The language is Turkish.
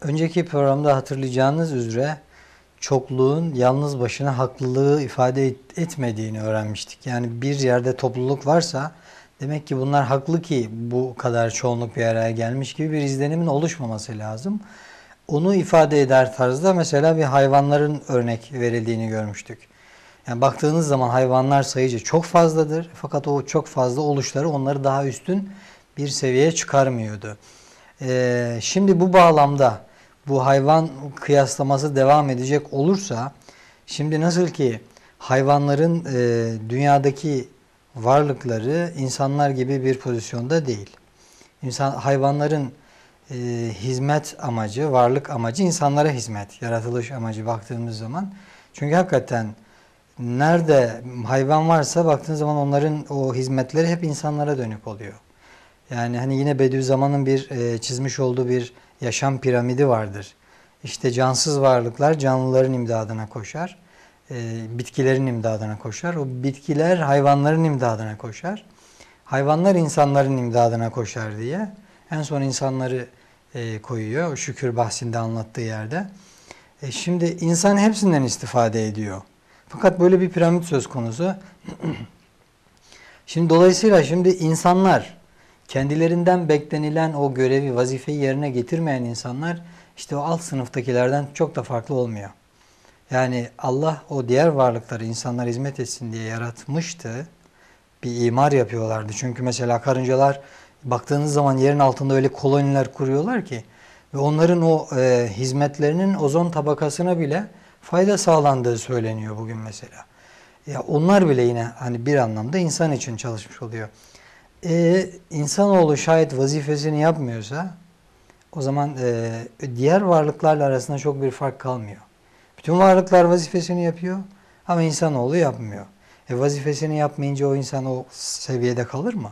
Önceki programda hatırlayacağınız üzere çokluğun yalnız başına haklılığı ifade et- etmediğini öğrenmiştik. Yani bir yerde topluluk varsa demek ki bunlar haklı ki bu kadar çoğunluk bir araya gelmiş gibi bir izlenimin oluşmaması lazım. Onu ifade eder tarzda mesela bir hayvanların örnek verildiğini görmüştük. Yani baktığınız zaman hayvanlar sayıca çok fazladır fakat o çok fazla oluşları onları daha üstün bir seviyeye çıkarmıyordu. Ee, şimdi bu bağlamda bu hayvan kıyaslaması devam edecek olursa şimdi nasıl ki hayvanların e, dünyadaki varlıkları insanlar gibi bir pozisyonda değil. İnsan hayvanların e, hizmet amacı, varlık amacı insanlara hizmet, yaratılış amacı baktığımız zaman. Çünkü hakikaten nerede hayvan varsa baktığınız zaman onların o hizmetleri hep insanlara dönük oluyor. Yani hani yine Bediüzzaman'ın bir e, çizmiş olduğu bir yaşam piramidi vardır. İşte cansız varlıklar canlıların imdadına koşar. E, bitkilerin imdadına koşar. O bitkiler hayvanların imdadına koşar. Hayvanlar insanların imdadına koşar diye. En son insanları e, koyuyor. O şükür bahsinde anlattığı yerde. E, şimdi insan hepsinden istifade ediyor. Fakat böyle bir piramit söz konusu. şimdi dolayısıyla şimdi insanlar kendilerinden beklenilen o görevi, vazifeyi yerine getirmeyen insanlar işte o alt sınıftakilerden çok da farklı olmuyor. Yani Allah o diğer varlıkları insanlar hizmet etsin diye yaratmıştı. Bir imar yapıyorlardı. Çünkü mesela karıncalar baktığınız zaman yerin altında öyle koloniler kuruyorlar ki ve onların o e, hizmetlerinin ozon tabakasına bile fayda sağlandığı söyleniyor bugün mesela. Ya onlar bile yine hani bir anlamda insan için çalışmış oluyor. Ee, insanoğlu şayet vazifesini yapmıyorsa o zaman e, diğer varlıklarla arasında çok bir fark kalmıyor. Bütün varlıklar vazifesini yapıyor ama insanoğlu yapmıyor. E, vazifesini yapmayınca o insan o seviyede kalır mı?